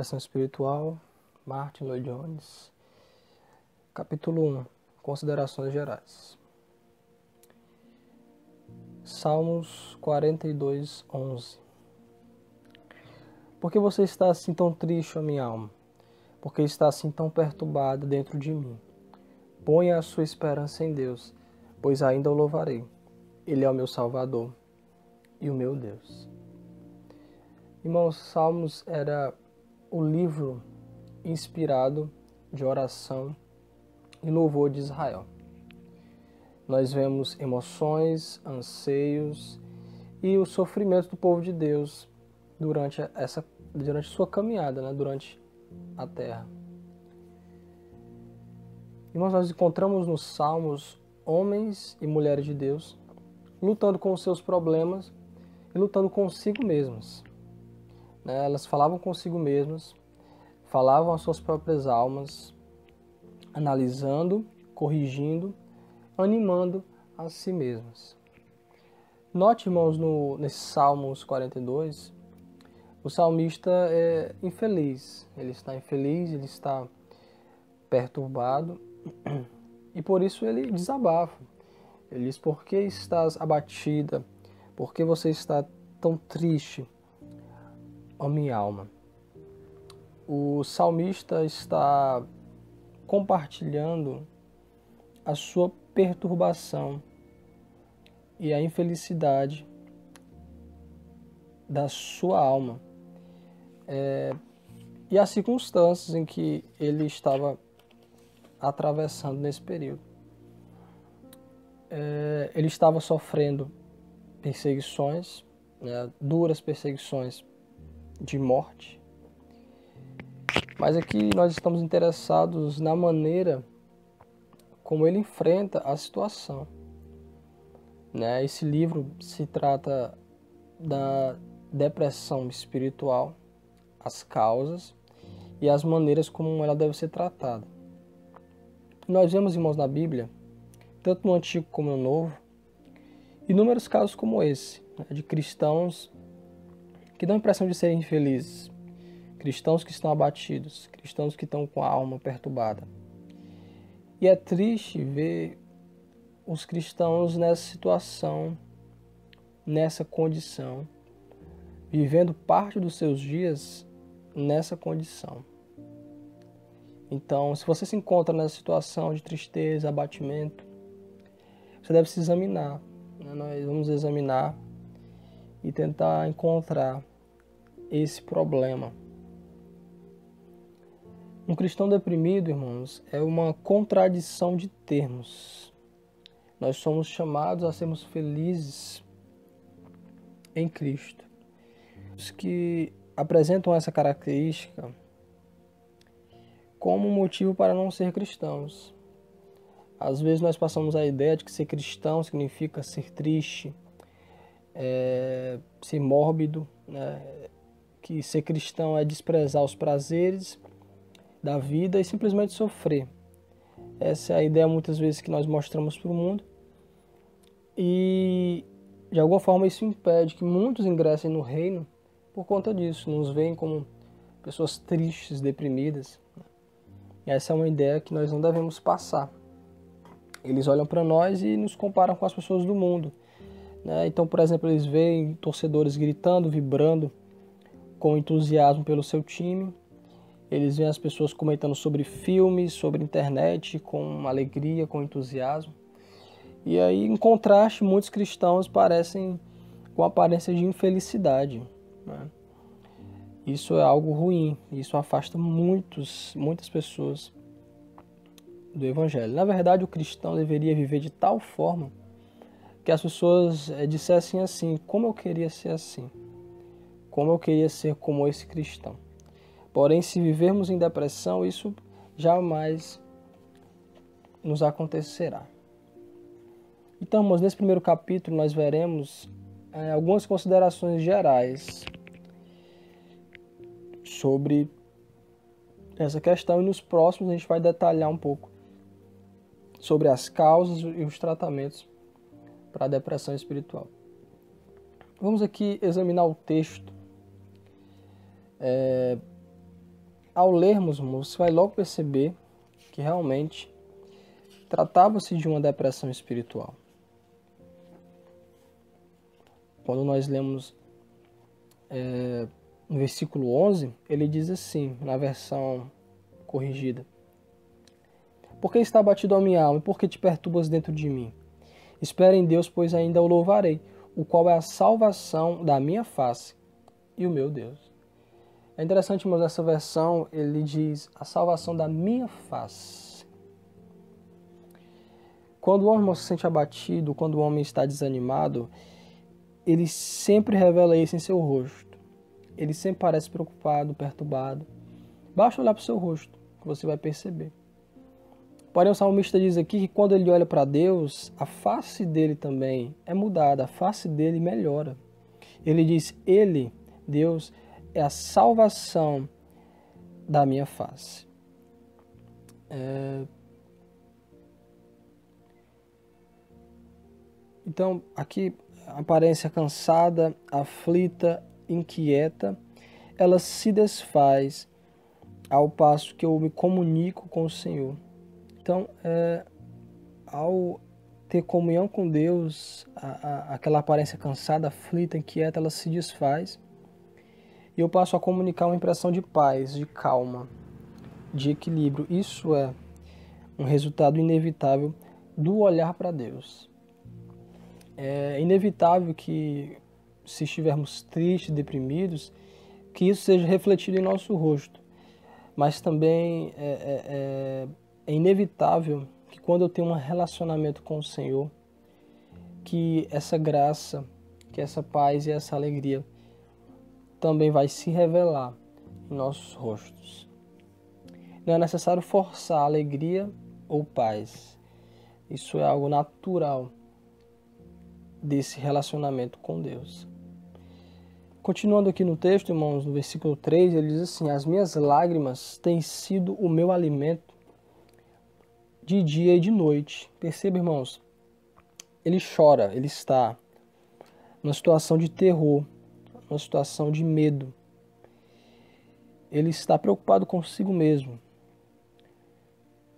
Depressão Espiritual, Martin Lloyd Jones. Capítulo 1 Considerações Gerais. Salmos 42, 11 Por que você está assim tão triste, ó minha alma? Por que está assim tão perturbada dentro de mim? Ponha a sua esperança em Deus, pois ainda o louvarei. Ele é o meu Salvador e o meu Deus. Irmãos, Salmos era o livro inspirado de oração e louvor de Israel. Nós vemos emoções, anseios e o sofrimento do povo de Deus durante essa durante sua caminhada, né, durante a terra. Irmãos, nós encontramos nos Salmos homens e mulheres de Deus lutando com os seus problemas e lutando consigo mesmas. Né? Elas falavam consigo mesmas, falavam as suas próprias almas, analisando, corrigindo, animando a si mesmas. Note, irmãos, no, nesse Salmos 42, o salmista é infeliz. Ele está infeliz, ele está perturbado e por isso ele desabafa. Ele diz: Por que estás abatida? Por que você está tão triste? Ó minha alma. O salmista está compartilhando a sua perturbação e a infelicidade da sua alma é, e as circunstâncias em que ele estava atravessando nesse período. É, ele estava sofrendo perseguições, né, duras perseguições de morte. Mas aqui nós estamos interessados na maneira como ele enfrenta a situação. Né? Esse livro se trata da depressão espiritual, as causas e as maneiras como ela deve ser tratada. Nós vemos, irmãos, na Bíblia, tanto no Antigo como no Novo, inúmeros casos como esse, né? de cristãos que dão a impressão de serem infelizes, cristãos que estão abatidos, cristãos que estão com a alma perturbada. E é triste ver os cristãos nessa situação, nessa condição, vivendo parte dos seus dias nessa condição. Então, se você se encontra nessa situação de tristeza, abatimento, você deve se examinar. Né? Nós vamos examinar e tentar encontrar esse problema. Um cristão deprimido, irmãos, é uma contradição de termos. Nós somos chamados a sermos felizes em Cristo. Os que apresentam essa característica como motivo para não ser cristãos. Às vezes nós passamos a ideia de que ser cristão significa ser triste, é, ser mórbido, né? Que ser cristão é desprezar os prazeres da vida e simplesmente sofrer. Essa é a ideia muitas vezes que nós mostramos para o mundo. E de alguma forma isso impede que muitos ingressem no reino por conta disso, nos veem como pessoas tristes, deprimidas. E essa é uma ideia que nós não devemos passar. Eles olham para nós e nos comparam com as pessoas do mundo. Né? Então, por exemplo, eles veem torcedores gritando, vibrando, com entusiasmo pelo seu time. Eles veem as pessoas comentando sobre filmes, sobre internet, com alegria, com entusiasmo. E aí, em contraste, muitos cristãos parecem com aparência de infelicidade. Né? Isso é algo ruim, isso afasta muitos, muitas pessoas do Evangelho. Na verdade, o cristão deveria viver de tal forma que as pessoas eh, dissessem assim: como eu queria ser assim como eu queria ser como esse cristão. Porém, se vivermos em depressão, isso jamais nos acontecerá. Então, mas nesse primeiro capítulo nós veremos é, algumas considerações gerais sobre essa questão e nos próximos a gente vai detalhar um pouco sobre as causas e os tratamentos para a depressão espiritual. Vamos aqui examinar o texto é, ao lermos, você vai logo perceber que realmente tratava-se de uma depressão espiritual. Quando nós lemos é, no versículo 11, ele diz assim, na versão corrigida: Por que está batido a minha alma e por que te perturbas dentro de mim? Espera em Deus, pois ainda o louvarei, o qual é a salvação da minha face e o meu Deus. É interessante, mas nessa versão ele diz a salvação da minha face. Quando o homem se sente abatido, quando o homem está desanimado, ele sempre revela isso em seu rosto. Ele sempre parece preocupado, perturbado. Basta olhar para o seu rosto, você vai perceber. Porém, o salmista diz aqui que quando ele olha para Deus, a face dele também é mudada, a face dele melhora. Ele diz: Ele, Deus, é a salvação da minha face. É... Então, aqui, aparência cansada, aflita, inquieta, ela se desfaz ao passo que eu me comunico com o Senhor. Então, é, ao ter comunhão com Deus, a, a, aquela aparência cansada, aflita, inquieta, ela se desfaz. E eu passo a comunicar uma impressão de paz, de calma, de equilíbrio. Isso é um resultado inevitável do olhar para Deus. É inevitável que, se estivermos tristes, deprimidos, que isso seja refletido em nosso rosto. Mas também é, é, é é inevitável que quando eu tenho um relacionamento com o Senhor, que essa graça, que essa paz e essa alegria também vai se revelar em nossos rostos. Não é necessário forçar alegria ou paz. Isso é algo natural desse relacionamento com Deus. Continuando aqui no texto, irmãos, no versículo 3, ele diz assim: As minhas lágrimas têm sido o meu alimento de dia e de noite. Perceba, irmãos, ele chora, ele está numa situação de terror, numa situação de medo. Ele está preocupado consigo mesmo.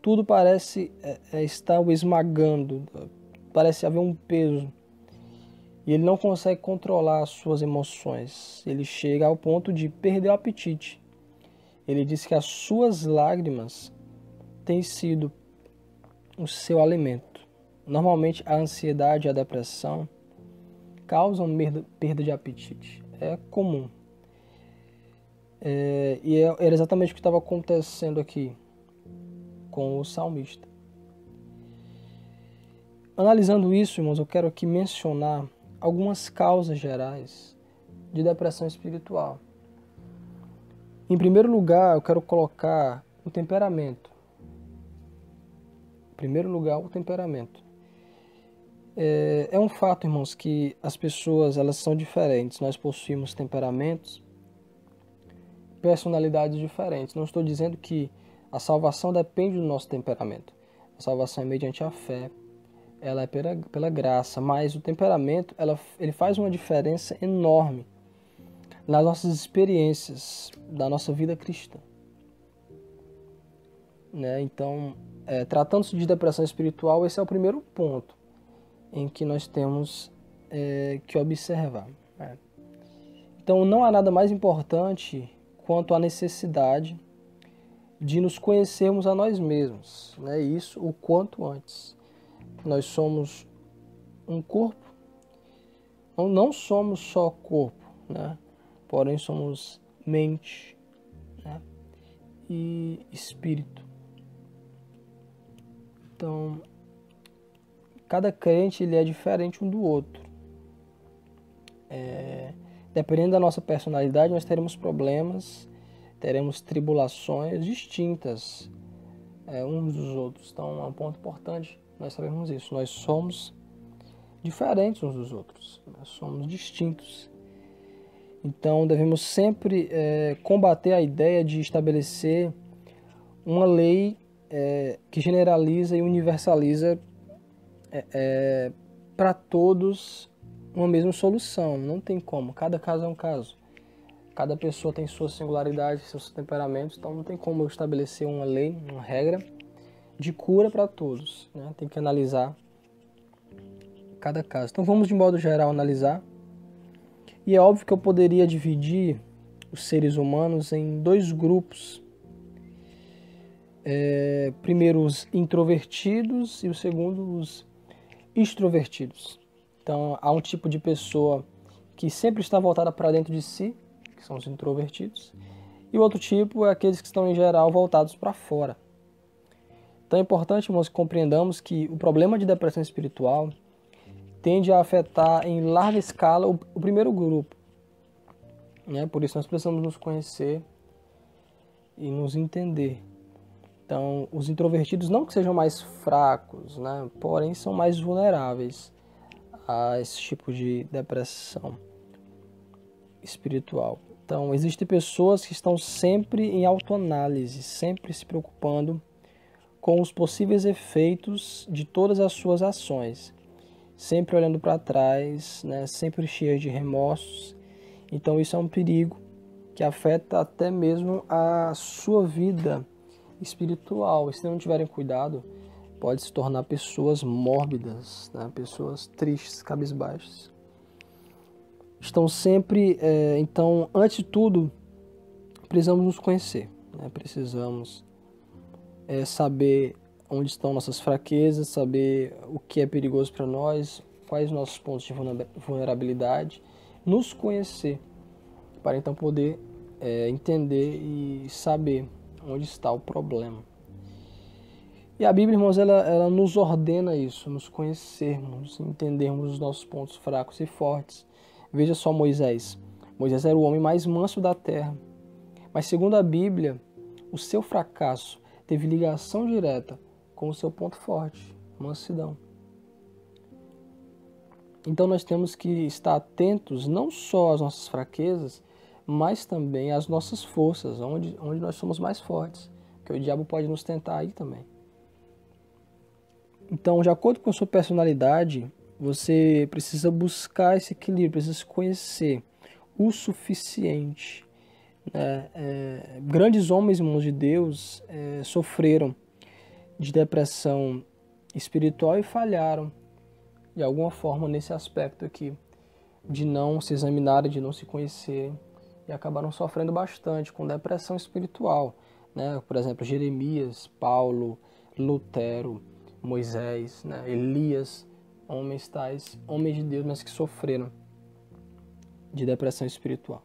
Tudo parece é, é, estar o esmagando, parece haver um peso. E ele não consegue controlar as suas emoções. Ele chega ao ponto de perder o apetite. Ele diz que as suas lágrimas têm sido o seu alimento. Normalmente a ansiedade e a depressão causam perda de apetite. É comum. É, e é, era exatamente o que estava acontecendo aqui com o salmista. Analisando isso, irmãos, eu quero aqui mencionar algumas causas gerais de depressão espiritual. Em primeiro lugar, eu quero colocar o temperamento primeiro lugar, o temperamento. É, é um fato, irmãos, que as pessoas elas são diferentes. Nós possuímos temperamentos, personalidades diferentes. Não estou dizendo que a salvação depende do nosso temperamento. A salvação é mediante a fé, ela é pela, pela graça, mas o temperamento ela, ele faz uma diferença enorme nas nossas experiências da nossa vida cristã. Né? Então, é, tratando-se de depressão espiritual, esse é o primeiro ponto em que nós temos é, que observar. Né? Então, não há nada mais importante quanto a necessidade de nos conhecermos a nós mesmos, né? Isso o quanto antes. Nós somos um corpo, não somos só corpo, né? Porém somos mente né? e espírito. Então, cada crente ele é diferente um do outro. É, dependendo da nossa personalidade, nós teremos problemas, teremos tribulações distintas é, uns dos outros. Então, é um ponto importante nós sabemos isso. Nós somos diferentes uns dos outros, nós somos distintos. Então, devemos sempre é, combater a ideia de estabelecer uma lei é, que generaliza e universaliza é, é, para todos uma mesma solução. Não tem como. Cada caso é um caso. Cada pessoa tem sua singularidade, seus temperamentos, então não tem como eu estabelecer uma lei, uma regra de cura para todos. Né? Tem que analisar cada caso. Então vamos de modo geral analisar. E é óbvio que eu poderia dividir os seres humanos em dois grupos. É, primeiro os introvertidos e o segundo os extrovertidos. Então há um tipo de pessoa que sempre está voltada para dentro de si, que são os introvertidos, e o outro tipo é aqueles que estão em geral voltados para fora. Então é importante, que compreendamos que o problema de depressão espiritual tende a afetar em larga escala o, o primeiro grupo. Né? Por isso nós precisamos nos conhecer e nos entender. Então, os introvertidos não que sejam mais fracos, né? porém são mais vulneráveis a esse tipo de depressão espiritual. Então, existem pessoas que estão sempre em autoanálise, sempre se preocupando com os possíveis efeitos de todas as suas ações sempre olhando para trás, né, sempre cheio de remorsos. Então isso é um perigo que afeta até mesmo a sua vida espiritual. E se não tiverem cuidado, pode se tornar pessoas mórbidas, né, pessoas tristes, cabisbaixas. Estão sempre, é, então, antes de tudo, precisamos nos conhecer, né, precisamos é, saber onde estão nossas fraquezas, saber o que é perigoso para nós, quais nossos pontos de vulnerabilidade, nos conhecer, para então poder é, entender e saber onde está o problema. E a Bíblia, irmãos, ela, ela nos ordena isso, nos conhecermos, entendermos os nossos pontos fracos e fortes. Veja só Moisés. Moisés era o homem mais manso da terra. Mas, segundo a Bíblia, o seu fracasso teve ligação direta com o seu ponto forte, mansidão. Então nós temos que estar atentos não só às nossas fraquezas, mas também às nossas forças, onde, onde nós somos mais fortes, que o diabo pode nos tentar aí também. Então, de acordo com a sua personalidade, você precisa buscar esse equilíbrio, precisa se conhecer o suficiente. Né? É, grandes homens e irmãos de Deus é, sofreram de depressão espiritual e falharam de alguma forma nesse aspecto aqui, de não se examinarem, de não se conhecerem e acabaram sofrendo bastante com depressão espiritual. Né? Por exemplo, Jeremias, Paulo, Lutero, Moisés, né? Elias, homens tais, homens de Deus, mas que sofreram de depressão espiritual.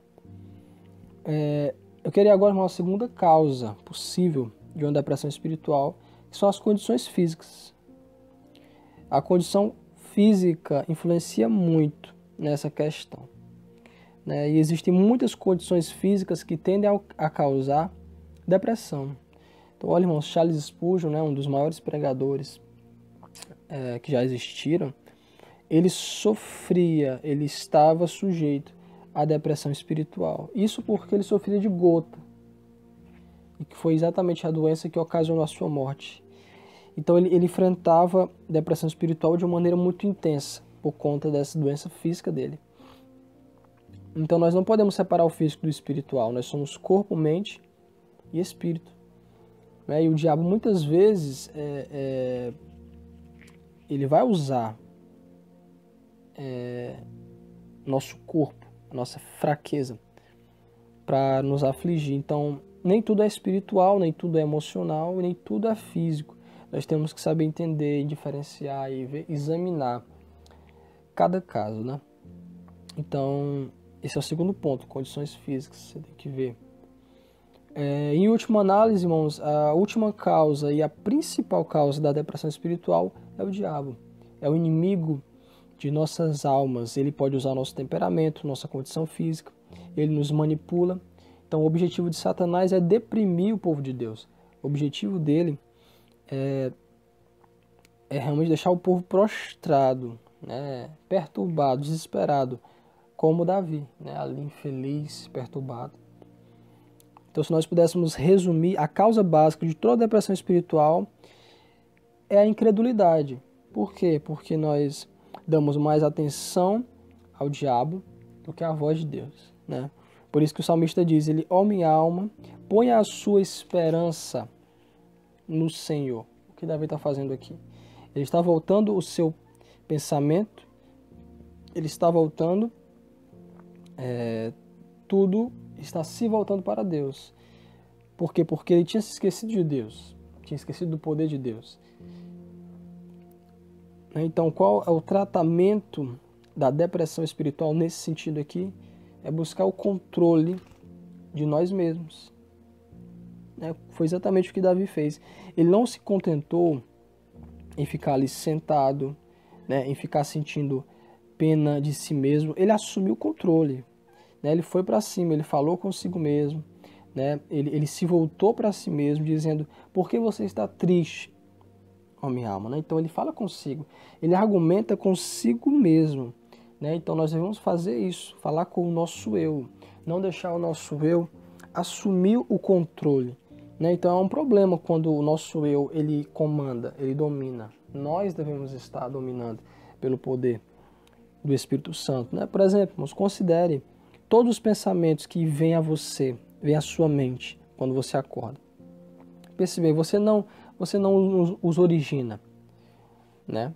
É, eu queria agora uma segunda causa possível de uma depressão espiritual, que são as condições físicas. A condição física influencia muito nessa questão. Né? E existem muitas condições físicas que tendem a, causar depressão. Então, olha, irmãos, Charles Spurgeon, né, um dos maiores pregadores é, que já existiram, ele sofria, ele estava sujeito à depressão espiritual. Isso porque ele sofria de gota, e que foi exatamente a doença que ocasionou a sua morte. Então ele, ele enfrentava depressão espiritual de uma maneira muito intensa por conta dessa doença física dele. Então nós não podemos separar o físico do espiritual, nós somos corpo, mente e espírito. Né? E o diabo muitas vezes é, é, ele vai usar é, nosso corpo, nossa fraqueza, para nos afligir. Então nem tudo é espiritual, nem tudo é emocional, nem tudo é físico nós temos que saber entender, diferenciar e ver, examinar cada caso, né? Então, esse é o segundo ponto, condições físicas, você tem que ver. É, em última análise, irmãos, a última causa e a principal causa da depressão espiritual é o diabo. É o inimigo de nossas almas. Ele pode usar nosso temperamento, nossa condição física, ele nos manipula. Então, o objetivo de Satanás é deprimir o povo de Deus. O objetivo dele é, é realmente deixar o povo prostrado, né, perturbado, desesperado, como Davi, né, ali infeliz, perturbado. Então, se nós pudéssemos resumir, a causa básica de toda depressão espiritual é a incredulidade. Por quê? Porque nós damos mais atenção ao diabo do que à voz de Deus, né? Por isso que o salmista diz: Ele, ó minha alma, põe a sua esperança no Senhor. O que Davi está fazendo aqui? Ele está voltando o seu pensamento, ele está voltando, é, tudo está se voltando para Deus. Por quê? Porque ele tinha se esquecido de Deus, tinha esquecido do poder de Deus. Então, qual é o tratamento da depressão espiritual nesse sentido aqui? É buscar o controle de nós mesmos. É, foi exatamente o que Davi fez. Ele não se contentou em ficar ali sentado, né, em ficar sentindo pena de si mesmo. Ele assumiu o controle. Né, ele foi para cima, ele falou consigo mesmo. Né, ele, ele se voltou para si mesmo, dizendo: Por que você está triste? ó minha alma. Né? Então ele fala consigo, ele argumenta consigo mesmo. Né? Então nós devemos fazer isso, falar com o nosso eu, não deixar o nosso eu assumir o controle. Né? Então é um problema quando o nosso eu ele comanda, ele domina. Nós devemos estar dominando pelo poder do Espírito Santo. Né? Por exemplo, considere todos os pensamentos que vêm a você, vêm à sua mente quando você acorda. Pense bem, você não você não os origina, né?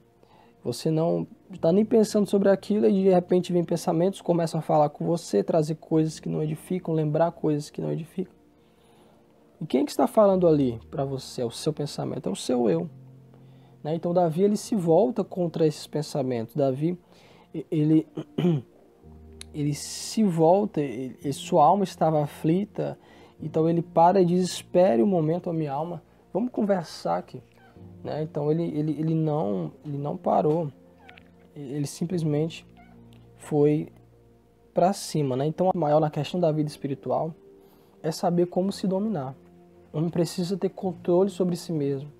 Você não está nem pensando sobre aquilo e de repente vem pensamentos, começam a falar com você, trazer coisas que não edificam, lembrar coisas que não edificam. E quem é que está falando ali para você? É o seu pensamento, é o seu eu. Né? Então Davi ele se volta contra esses pensamentos. Davi ele ele se volta, ele, sua alma estava aflita, então ele para e diz: espere um momento a minha alma vamos conversar aqui. Né? Então ele, ele, ele, não, ele não parou, ele simplesmente foi para cima. Né? Então, o maior na questão da vida espiritual é saber como se dominar. O homem precisa ter controle sobre si mesmo.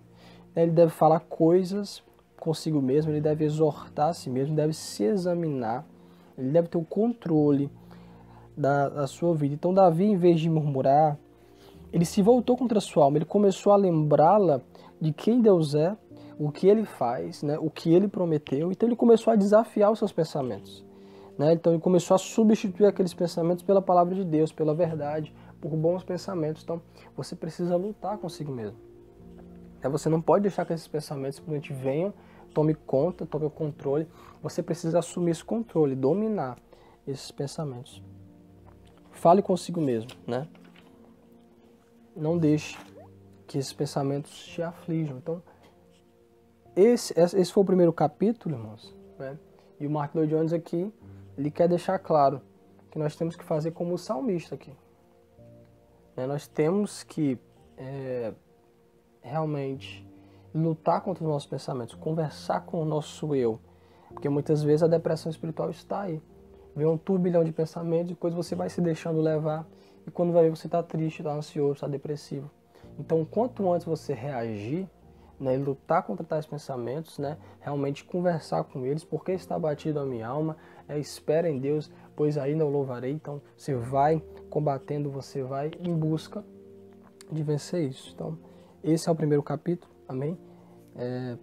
Ele deve falar coisas consigo mesmo, ele deve exortar a si mesmo, deve se examinar, ele deve ter o controle da, da sua vida. Então, Davi, em vez de murmurar, ele se voltou contra a sua alma, ele começou a lembrá-la de quem Deus é, o que ele faz, né, o que ele prometeu. Então ele começou a desafiar os seus pensamentos. Né? Então ele começou a substituir aqueles pensamentos pela palavra de Deus, pela verdade, por bons pensamentos. Então você precisa lutar consigo mesmo. Né? Você não pode deixar que esses pensamentos simplesmente venham, tome conta, tome o controle. Você precisa assumir esse controle, dominar esses pensamentos. Fale consigo mesmo, né? não deixe que esses pensamentos te aflijam. Então, esse, esse foi o primeiro capítulo, irmãos. Né? E o Mark Lloyd Jones aqui, ele quer deixar claro que nós temos que fazer como o salmista aqui. Né? Nós temos que é, realmente lutar contra os nossos pensamentos, conversar com o nosso eu. Porque muitas vezes a depressão espiritual está aí. Vem um turbilhão de pensamentos, depois você vai se deixando levar e quando vai ver você está triste, está ansioso, está depressivo. Então, quanto antes você reagir, né, lutar contra tais pensamentos, né, realmente conversar com eles, porque está batido a minha alma, é, espera em Deus, pois ainda o louvarei. Então, você vai combatendo, você vai em busca de vencer isso. Então, esse é o primeiro capítulo, amém? É,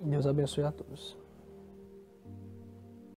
Deus abençoe a todos.